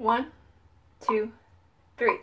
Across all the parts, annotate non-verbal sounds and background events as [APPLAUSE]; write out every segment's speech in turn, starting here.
One, two, three.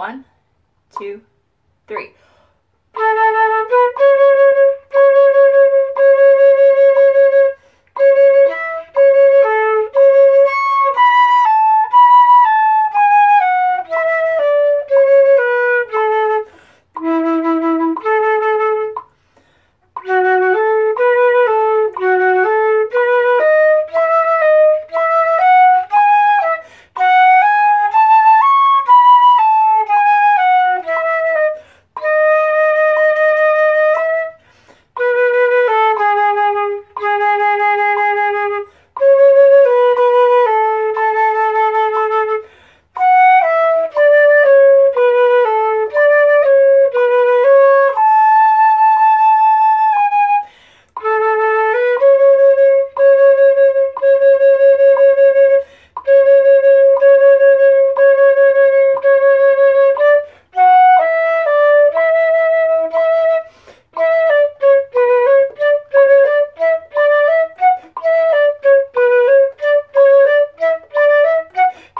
One, two, three.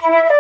Hello. [LAUGHS]